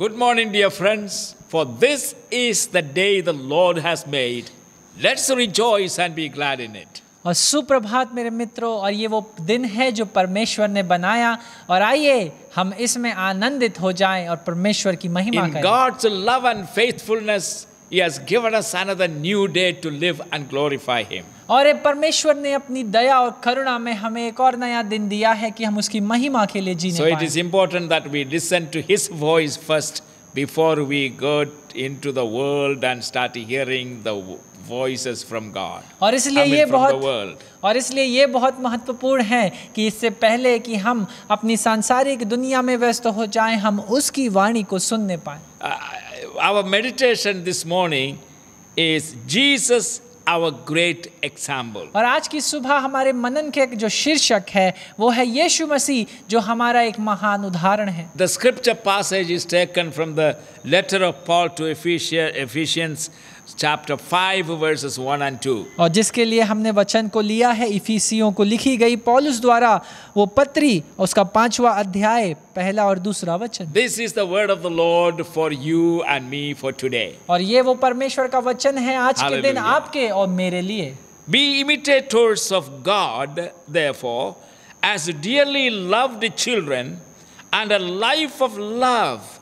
Good morning, dear friends, for this is the day the Lord has made. Let's rejoice and be glad in it. और सुप्रभात मेरे मित्रों और ये वो दिन है जो परमेश्वर ने बनाया और आइए हम इसमें आनंदित हो जाएं और परमेश्वर की महिमा In करें God's love and faithfulness, He has given us another new day to live and glorify Him. और परमेश्वर ने अपनी दया और करुणा में हमें एक और नया दिन दिया है कि हम उसकी महिमा के लिए जीने So it is important that we listen to His voice first before we go into the world and start hearing the voices from God. और इसलिए ये बहुत और इसलिए ये बहुत महत्वपूर्ण है कि इससे पहले कि हम अपनी सांसारिक दुनिया में व्यस्त हो जाएँ हम उसकी वाणी को सुनने पाएँ Uh, our meditation this morning is Jesus, our great example और आज की सुबह हमारे मनन के जो शीर्षक है वो है यीशु मसीह जो हमारा एक महान उदाहरण है। The script pass is taken from the letter of Paul to Ephesians chapter 5, verses 1 and 2. और जिसके लिए हमने वचन को लिया है इफिसियों को लिखी गई पौलुस द्वारा वो पत्री उसका पांचवा अध्याय पहला और दूसरा वचन This is the word of the Lord for you and me for today. और ये वो परमेश्वर का वचन है आज के दिन Hallelujah. आपके और मेरे लिए Be imitators of God, therefore, as dearly loved children, and a life of love,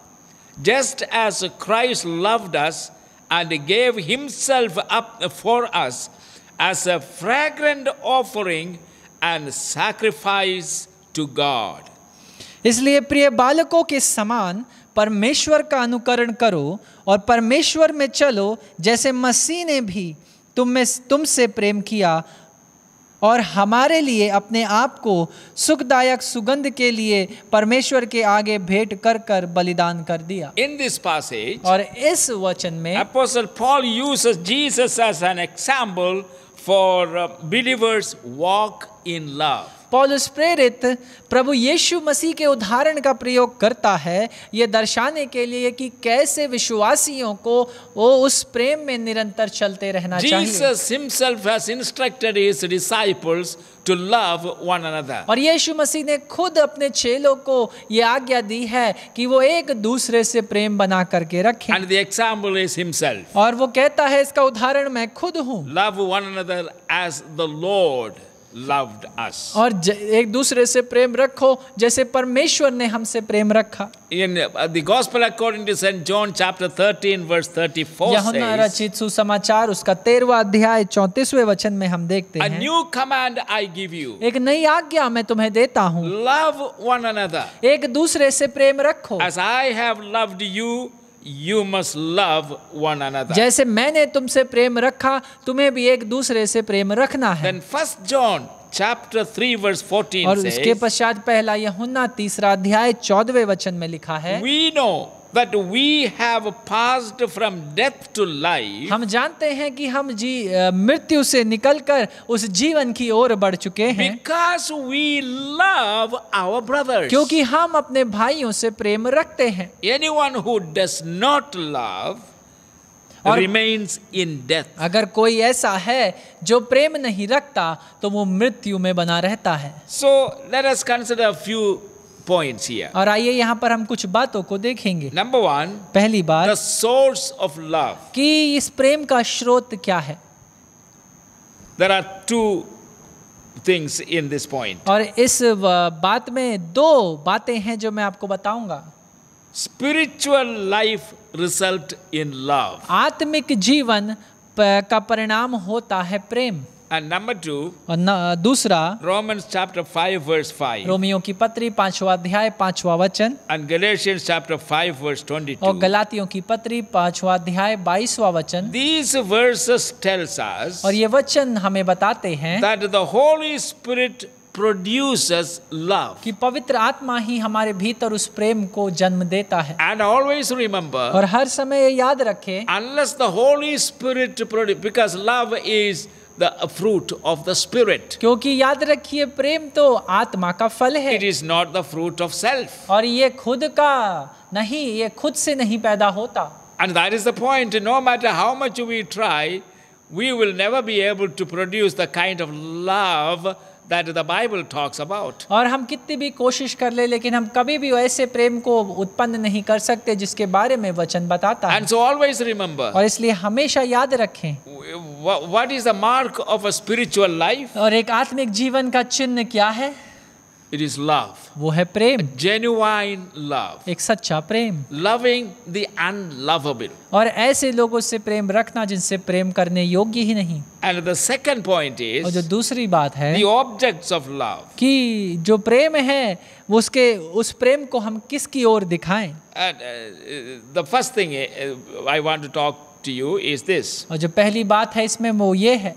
just as Christ loved us and gave himself up for us as a fragrant offering and sacrifice to God. इसलिए प्रिय बालकों के समान परमेश्वर का अनुकरण करो और परमेश्वर में चलो जैसे मसीह ने भी तुम में तुमसे प्रेम किया और हमारे लिए अपने आप को सुखदायक सुगंध के लिए परमेश्वर के आगे भेंट कर कर बलिदान कर दिया। इन दिस पासेज और इस वचन में apostle Paul uses Jesus as an example for believers walk in love पौलुस प्रेरित प्रभु यीशु मसीह के उदाहरण का प्रयोग करता है ये दर्शाने के लिए कि कैसे विश्वासियों को वो उस प्रेम में निरंतर चलते रहना चाहिए Jesus himself has instructed his disciples to love one another. और यीशु मसीह ने खुद अपने चेलों को ये आज्ञा दी है कि वो एक दूसरे से प्रेम बना करके रखें And the example is himself. और वो कहता है इसका उदाहरण मैं खुद हूँ Love one another as the Lord loved us. और एक दूसरे से प्रेम रखो जैसे परमेश्वर ने हमसे प्रेम रखा In uh, the Gospel according to St. John chapter 13 verse 34 Yahuna says, रचित सुसमाचार उसका तेरवा अध्याय चौंतीसवें वचन में हम देखते हैं A new command I give you. एक नई आज्ञा मैं तुम्हें देता हूँ Love one another. एक दूसरे से प्रेम रखो As I have loved you, you must love one another. जैसे मैंने तुमसे प्रेम रखा तुम्हें भी एक दूसरे से प्रेम रखना है Then First John chapter 3 verse 14 और उसके पश्चात पहला यहुन्ना तीसरा अध्याय चौदवे वचन में लिखा है We know that we have passed from death to life हम जानते हैं कि हम जी मृत्यु से निकलकर उस जीवन की ओर बढ़ चुके हैं because we love our brothers. क्योंकि हम अपने भाइयों से प्रेम रखते हैं Anyone who does not love और- remains in death. अगर कोई ऐसा है जो प्रेम नहीं रखता तो वो मृत्यु में बना रहता है So let us consider a few points here. और आइए यहाँ पर हम कुछ बातों को देखेंगे। नंबर वन पहली बात द सोर्स ऑफ़ लव कि इस प्रेम का स्रोत क्या है? There are two things in this point और इस बात में दो बातें हैं जो मैं आपको बताऊँगा। Spiritual life result in love आत्मिक जीवन का परिणाम होता है प्रेम। And number two, और दूसरा Romans chapter 5 verse 5 रोमियो की पत्री पांचवा अध्याय पांचवा वचन and Galatians chapter 5 verse और 22. गलातियों की पत्री पांचवा अध्याय बाईसवा वचन These verses tells us और ये वचन हमें बताते हैं that the Holy Spirit produces love. कि पवित्र आत्मा ही हमारे भीतर उस प्रेम को जन्म देता है And always remember, और हर समय ये याद रखें unless the Holy Spirit produce, because love is the fruit of the Spirit. क्योंकि याद रखिए प्रेम तो आत्मा का फल है It is not the fruit of self. और ये खुद का नहीं ये खुद से नहीं पैदा होता And that is the point. No matter how much we try, we will never be able to produce the kind of love that the Bible talks about. और हम कितनी भी कोशिश कर ले लेकिन हम कभी भी ऐसे प्रेम को उत्पन्न नहीं कर सकते जिसके बारे में वचन बताता है And so always remember और इसलिए हमेशा याद रखें wh- what is the mark of a spiritual life? और एक आत्मिक जीवन का चिन्ह क्या है It is love, वो है प्रेम A genuine love, एक सच्चा प्रेम loving the unlovable. और ऐसे लोगों से प्रेम रखना जिनसे प्रेम करने योग्य ही नहीं And the second point is. और जो दूसरी बात है the objects of love. कि जो प्रेम है वो उसके उस प्रेम को हम किसकी ओर दिखाएँ And uh, the first thing uh, I want to talk to you is this और जो पहली बात है इसमें वो ये है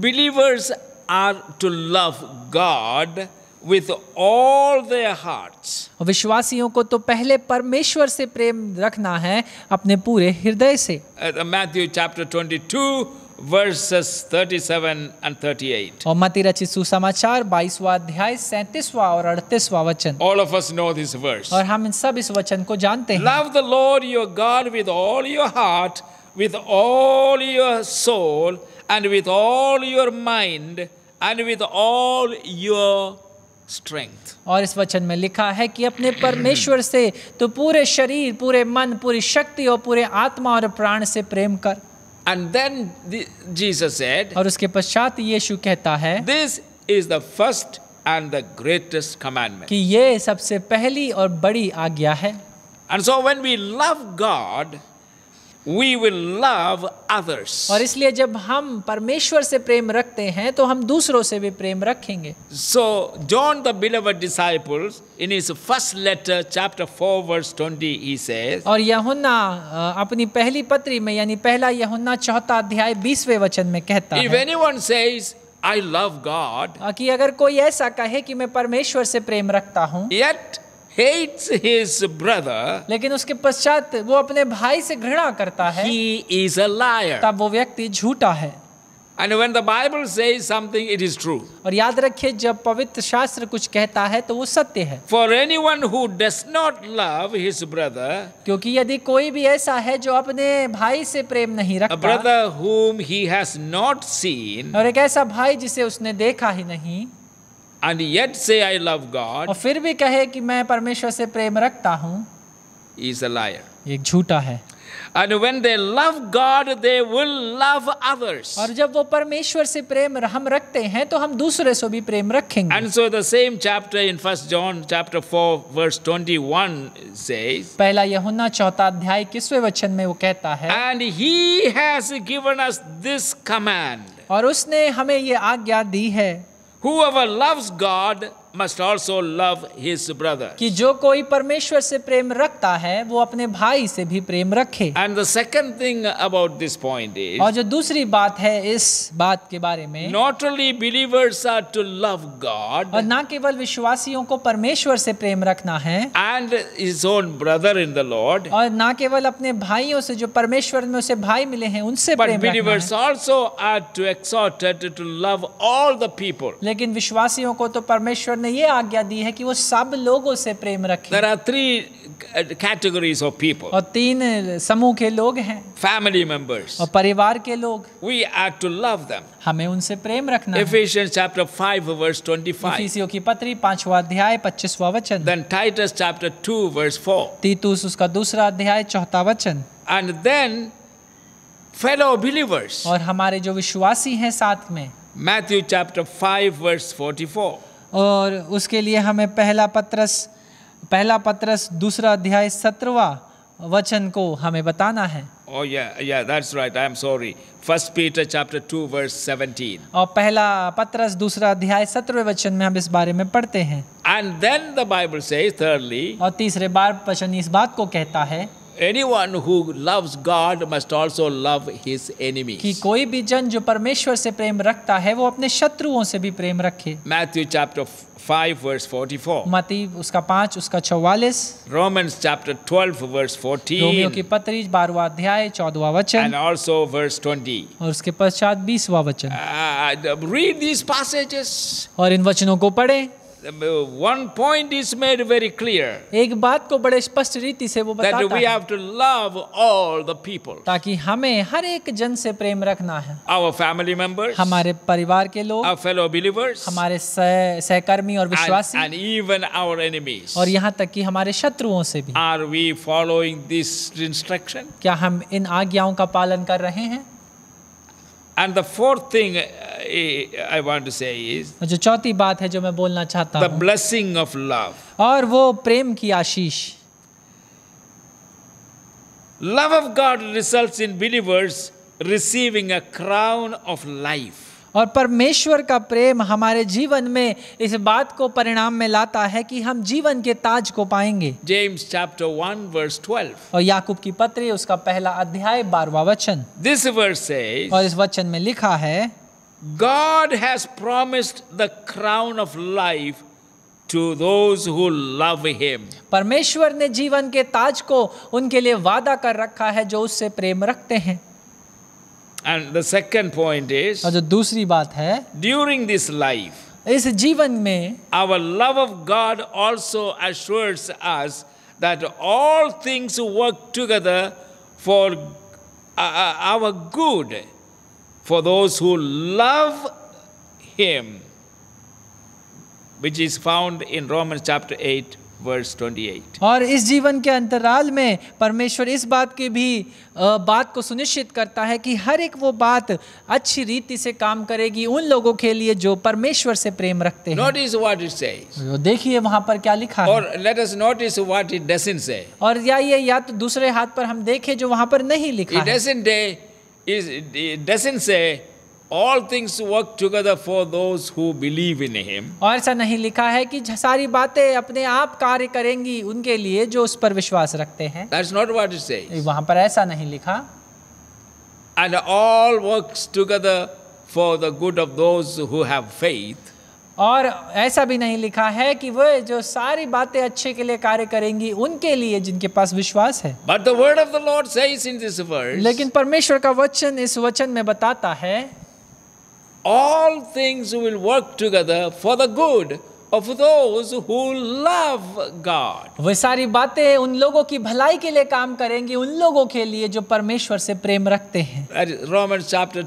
believers are to love God with all their hearts. और विश्वासियों को तो पहले परमेश्वर से प्रेम रखना है अपने पूरे हृदय से Uh, Matthew chapter 22, verses 37 and 38. और मती रचित सुसमाचार बाईसवा अध्याय सैंतीसवा और अड़तीसवा वचन All of us know this verse. और हम इन सब इस वचन को जानते हैं Love the Lord your God with all your heart, with all your soul, and with all your mind, and with all your strength. और इस वचन में लिखा है कि अपने परमेश्वर से तो पूरे शरीर पूरे मन पूरी शक्ति और पूरे आत्मा और प्राण से प्रेम कर And then the, Jesus said, और उसके पश्चात यीशु कहता है This is the first and the greatest commandment. कि ये सबसे पहली और बड़ी आज्ञा है And so when we love God, we will love others. और इसलिए जब हम परमेश्वर से प्रेम रखते हैं तो हम दूसरों से भी प्रेम रखेंगे So, John, the beloved disciples, in his first letter, chapter 4, verse 20, he says, और यहुन्ना अपनी पहली पत्री में यानी पहला यहुन्ना चौथा अध्याय बीसवें वचन में कहता If है anyone says, I love God, कि अगर कोई ऐसा कहे कि मैं परमेश्वर से प्रेम रखता हूँ yet hates his brother, लेकिन उसके पश्चात वो अपने भाई से घृणा करता है he is a liar. तब वो व्यक्ति झूठा है And when the Bible says something, it is true. और याद रखिए जब पवित्र शास्त्र कुछ कहता है तो वो सत्य है For anyone who does not love his brother, क्योंकि यदि कोई भी ऐसा है जो अपने भाई से प्रेम नहीं a रखता brother whom he has not seen, और एक ऐसा भाई जिसे उसने देखा ही नहीं and yet say, I love और God, फिर भी कहे कि मैं परमेश्वर से प्रेम रखता हूँ is a liar. एक झूठा है And when they love God, they will love others. और जब वो परमेश्वर से प्रेम हम रखते हैं तो हम दूसरे से भी प्रेम रखेंगे And so the same chapter in First John chapter 4 verse 21 says, पहला यहुन्ना चौथा अध्याय किसवें वचन में वो कहता है And he has given us this command. और उसने हमें ये आज्ञा दी है Whoever loves God must also love his brother. कि जो कोई परमेश्वर से प्रेम रखता है वो अपने भाई से भी प्रेम रखे And the second thing about this point is और जो दूसरी बात है इस बात के बारे में not only believers are to love और God ना केवल विश्वासियों को परमेश्वर से प्रेम रखना है and his own brother in the Lord, और ना केवल अपने भाइयों से जो परमेश्वर में उसे भाई मिले हैं उनसे but प्रेम रखना believers है also are to exhorted to love all the people. लेकिन विश्वासियों को तो परमेश्वर ने ये आज्ञा दी है कि वो सब लोगों से प्रेम रखें There are three uh, categories of people और तीन समूह के लोग हैं family members. और परिवार के लोग We are to love them. हमें उनसे प्रेम रखना Ephesians chapter 5, verse 25. इफिसियों की पत्री पांचवा अध्याय पच्चीसवा वचन Then Titus chapter 2, verse 4. तीतुस उसका दूसरा अध्याय चौथा वचन And then fellow believers. और हमारे जो विश्वासी हैं साथ में Matthew chapter 5, verse 44. और उसके लिए हमें पहला पत्रस पहला पत्रस दूसरा अध्याय सत्रवा वचन को हमें बताना है Oh, yeah, yeah, that's right. I'm sorry. First Peter chapter 2, verse 17. और पहला पत्रस दूसरा अध्याय सत्रहवें वचन में हम इस बारे में पढ़ते हैं And then the Bible says, thirdly, और तीसरे बार वचन इस बात को कहता है anyone who loves God must also love his कि enemies. कोई भी जन जो परमेश्वर से प्रेम रखता है वो अपने शत्रुओं से भी प्रेम रखे Matthew chapter 5, verse 44. मती उसका पाँच उसका चौवालीस Romans chapter 12, verse रोमियो की 14. पत्री बारवा अध्याय चौदवा And also verse 20. और उसके पश्चात बीसवा वचन Uh, read these passages. और इन वचनों को पढ़ें one point is made very clear एक बात को बड़े स्पष्ट रीति से वो that we have to love all the people ताकि हमें हर एक जन से प्रेम रखना है our family members, हमारे परिवार के लोग our fellow believers, हमारे सह सहकर्मी और and, विश्वासी and even our enemies. और यहाँ तक कि हमारे शत्रुओं से भी Are we following this instruction? क्या हम इन आज्ञाओं का पालन कर रहे हैं And the fourth thing I want to say is जो चौथी बात है जो मैं बोलना चाहता हूँ ब्लेसिंग ऑफ़ लव और वो प्रेम की आशीष। Love of God result in believers receiving a crown of life और परमेश्वर का प्रेम हमारे जीवन में इस बात को परिणाम में लाता है कि हम जीवन के ताज को पाएँगे। James chapter one verse twelve और याकूब की पत्री उसका पहला अध्याय बारवा वचन। दिस वर्स से और इस वचन में लिखा है God has promised the crown of life to those who love him. परमेश्वर ने जीवन के ताज को उनके लिए वादा कर रखा है जो उससे प्रेम रखते हैं And the second point is और जो दूसरी बात है during this life, इस जीवन में our love of God also assures us that all things work together for uh, uh, our good For those who love him which is found in Romans chapter 8 verse 28 और इस जीवन के अंतराल में परमेश्वर इस बात की भी बात को सुनिश्चित करता है कि हर एक वो बात अच्छी रीति से काम करेगी उन लोगों के लिए जो परमेश्वर से प्रेम रखते हैं। What it says. तो देखिए वहाँ पर क्या लिखा or let us notice what it doesn't say. और या ये या तो दूसरे हाथ पर हम देखें जो वहाँ पर नहीं लिखा It doesn't say, is, it doesn't say all things work together for those who believe in him. और ऐसा नहीं लिखा है कि सारी बातें अपने आप कार्य करेंगी उनके लिए जो उस पर विश्वास रखते हैं That's not what it says. वहाँ पर ऐसा नहीं लिखा And all works together for the good of those who have faith. और ऐसा भी नहीं लिखा है कि वह जो सारी बातें अच्छे के लिए कार्य करेंगी उनके लिए जिनके पास विश्वास है But the word of the Lord says in this verse, लेकिन परमेश्वर का वचन इस वचन में बताता है all things will work together for the good of those who love God. वह सारी बातें उन लोगों की भलाई के लिए काम करेंगी उन लोगों के लिए जो परमेश्वर से प्रेम रखते हैं Romans chapter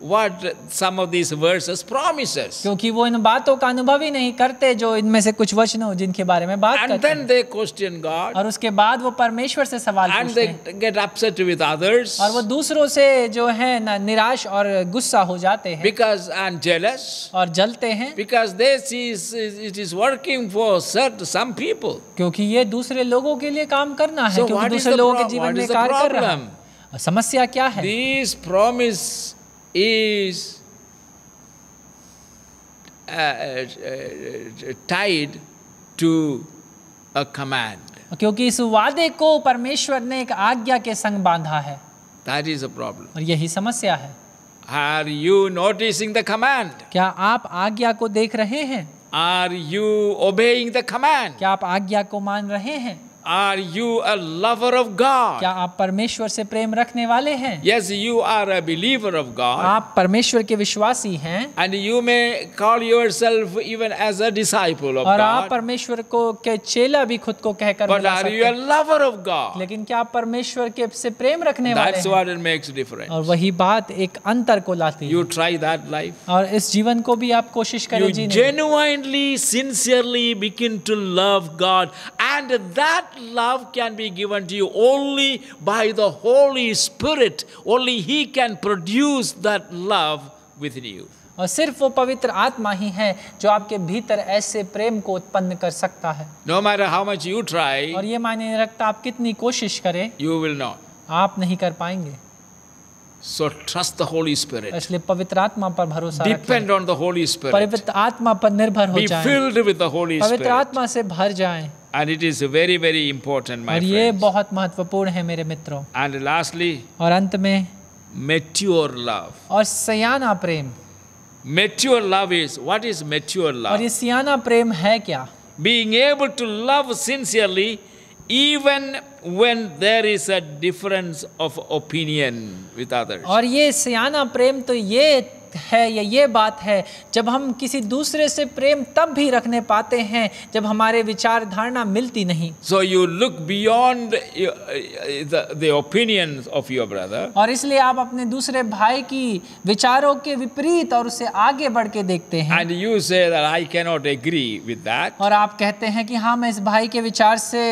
what some of these verses promises क्योंकि वो इन बातों का अनुभव ही नहीं करते जो इनमें से कुछ वचनों जिनके बारे में बात and करते then they question god और उसके बाद वो परमेश्वर से सवाल and पूछते they हैं get upset with others और वो दूसरों से जो है न- निराश और गुस्सा हो जाते हैं because and jealous और जलते हैं because they see it is working for certain some people क्योंकि ये दूसरे लोगों के लिए काम करना है So क्योंकि what is दूसरे the लोगों के pro- जीवन what में is the कार्य कर रहा है समस्या क्या है this promise is uh, uh, tied to a command क्योंकि इस वादे को परमेश्वर ने एक आज्ञा के संग बांधा है that is a problem और यही समस्या है are you noticing the command क्या आप आज्ञा को देख रहे हैं Are you obeying the command? क्या आप आज्ञा को मान रहे हैं Are you a lover of God? क्या आप परमेश्वर से प्रेम रखने वाले हैं Yes, you are a believer of God. आप परमेश्वर के विश्वासी हैं And you may call yourself even as a disciple of और आप परमेश्वर को के चेला भी खुद को कहकर But are you a lover of God? लेकिन क्या आप परमेश्वर के से प्रेम रखने वाले That's what it makes difference. और वही बात एक अंतर को लाती है You try that life. और इस जीवन को भी आप कोशिश करें You जीने की। genuinely, sincerely begin to love God. And that love can be given to you only by the Holy Spirit. Only He can produce that love within you. और सिर्फ़ वो पवित्र आत्मा ही है जो आपके भीतर ऐसे प्रेम को उत्पन्न कर सकता है। No matter how much you try और ये मायने रखता आप कितनी कोशिश करें यू विल नॉट आप नहीं कर पाएँगे। So trust the Holy Spirit इसलिए पवित्र आत्मा पर भरोसा depend on the Holy Spirit पवित्र आत्मा पर निर्भर हो जाएँ। Be filled with the Holy Spirit पवित्र आत्मा से भर जाए। And it is very, very important, my और ये friends. बहुत महत्वपूर्ण है मेरे मित्रों And lastly, और अंत में mature love. और सयाना प्रेम Mature love is what is mature और love? ये सियाना प्रेम है क्या Being able to love sincerely even when there is a difference of opinion with others. और ये सियाना प्रेम तो ये है या ये बात है जब हम किसी दूसरे से प्रेम तब भी रखने पाते हैं जब हमारे विचार धारणा मिलती नहीं so you look the, the opinions of your brother और इसलिए आप अपने दूसरे भाई की विचारों के विपरीत और उसे आगे बढ़ के देखते हैं and you say that I cannot agree with that. और आप कहते हैं कि हाँ मैं इस भाई के विचार से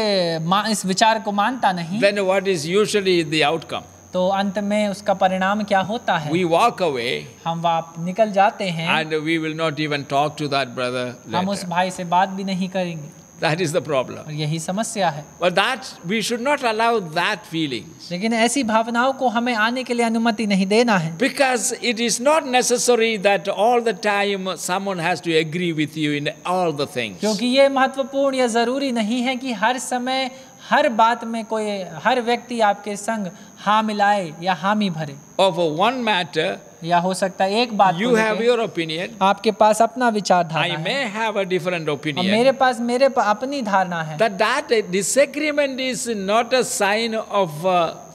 इस विचार को मानता नहीं Then what is usually the outcome? तो अंत में उसका परिणाम क्या होता है We walk away हम वाप निकल जाते हैं and we will not even talk to that brother हम उस भाई से बात भी नहीं करेंगे That is the problem. और यही समस्या है But that we should not allow that feelings. लेकिन ऐसी भावनाओं को हमें आने के लिए अनुमति नहीं देना है Because it is not necessary that all the time someone has to agree with you in all the things. क्योंकि ये महत्वपूर्ण या ज़रूरी नहीं है कि हर समय हर बात में कोई हर व्यक्ति आपके संग हा मिलाए या हामी भरे। वन मैटर या हो सकता है एक बात यू हैव योर ओपिनियन आपके पास अपना विचार था I may have a different opinion मेरे पास मेरे पा, अपनी धारणा है। That disagreement is not a sign of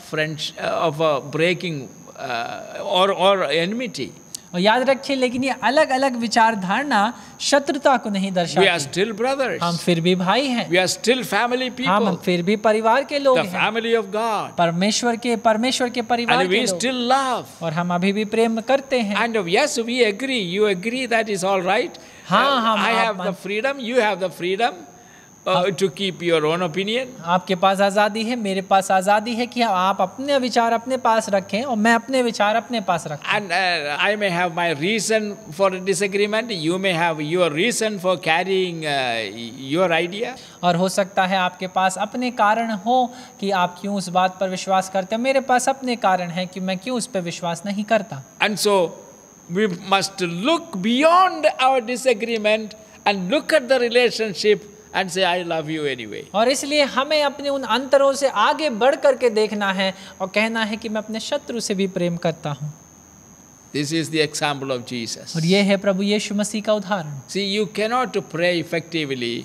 friend of breaking और और एनमिटी और याद रखिए लेकिन ये अलग अलग विचार धारणा शत्रुता को नहीं We are still brothers. हम फिर भी भाई हैं We are still family people. हम फिर भी परिवार के लोग The हैं family of God. परमेश्वर के परमेश्वर के परिवार And के we लोग still love. और हम अभी भी प्रेम करते हैं And yes, we agree. You agree that is all right. हाँ, Uh, हम- I have the freedom. You have the freedom uh, to keep your own opinion. आपके पास आज़ादी है मेरे पास आज़ादी है कि आप अपने विचार अपने पास रखें और मैं अपने विचार अपने पास रखें And uh, I may have my reason for disagreement. You may have your reason for carrying uh, your idea. और हो सकता है आपके पास अपने कारण हो कि आप क्यों उस बात पर विश्वास करते हो मेरे पास अपने कारण है कि मैं क्यों उस पर विश्वास नहीं करता And so we must look beyond our disagreement and look at the relationship and say, I love you anyway. और इसलिए हमें अपने उन अंतरों से आगे बढ़ करके देखना है और कहना है कि मैं अपने शत्रु से भी प्रेम करता हूँ This is the example of Jesus. और ये है प्रभु यीशु मसीह का उदाहरण See, you cannot pray effectively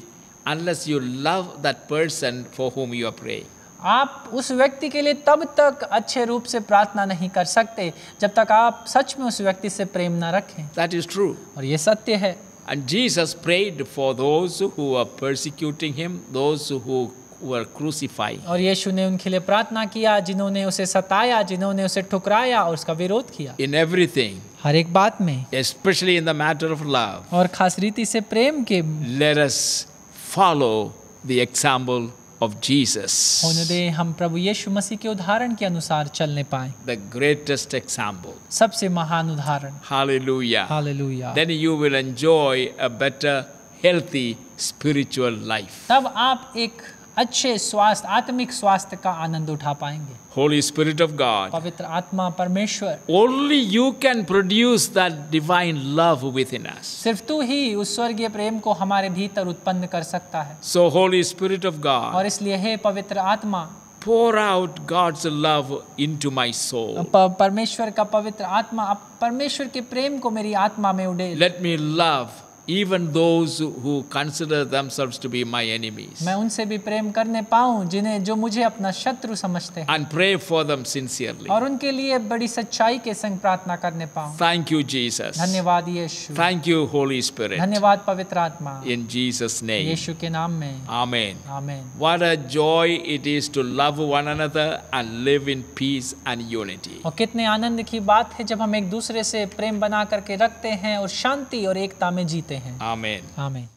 unless you love that person for whom you are praying. आप उस व्यक्ति के लिए तब तक अच्छे रूप से प्रार्थना नहीं कर सकते जब तक आप सच में उस व्यक्ति से प्रेम ना रखें That is true. और ये सत्य है And Jesus prayed for those who were persecuting him, those who were crucified. और यीशु ने उनके लिए प्रार्थना किया जिन्होंने उसे सताया जिन्होंने उसे ठुकराया और उसका विरोध किया In everything, हर एक बात में especially in the matter of love, और खास रीति से प्रेम के let us follow the example of Jesus, होने दे हम प्रभु यीशु मसीह के उदाहरण के अनुसार चलने पाए the greatest example. सबसे महान उदाहरण Hallelujah. Hallelujah. Then you will enjoy a better, healthy spiritual life. तब आप एक अच्छे स्वास्थ्य आत्मिक स्वास्थ्य का आनंद उठा पाएँगे होली स्पिरिट ऑफ़ गॉड पवित्र आत्मा परमेश्वर Only you can produce that divine love within us. सिर्फ़ तू ही उस स्वर्गीय प्रेम को हमारे भीतर उत्पन्न कर सकता है so Holy Spirit of God और इसलिए हे पवित्र आत्मा pour out God's love into my soul. परमेश्वर का पवित्र आत्मा परमेश्वर के प्रेम को मेरी आत्मा में उड़े Let me love even those who consider themselves to be my enemies मैं उनसे भी प्रेम करने पाऊँ जिन्हें जो मुझे अपना शत्रु समझते हैं and pray for them sincerely. और उनके लिए बड़ी सच्चाई के संग प्रार्थना करने पाऊँ Thank you, Jesus. धन्यवाद यीशु Thank you, Holy Spirit. धन्यवाद पवित्र आत्मा In Jesus' name. यीशु के नाम में Amen. Amen What a joy it is to love one another and live in peace and unity. और कितने आनंद की बात है जब हम एक दूसरे से प्रेम बना करके रखते हैं और शांति और एकता में जीते हैं Amen. आमीन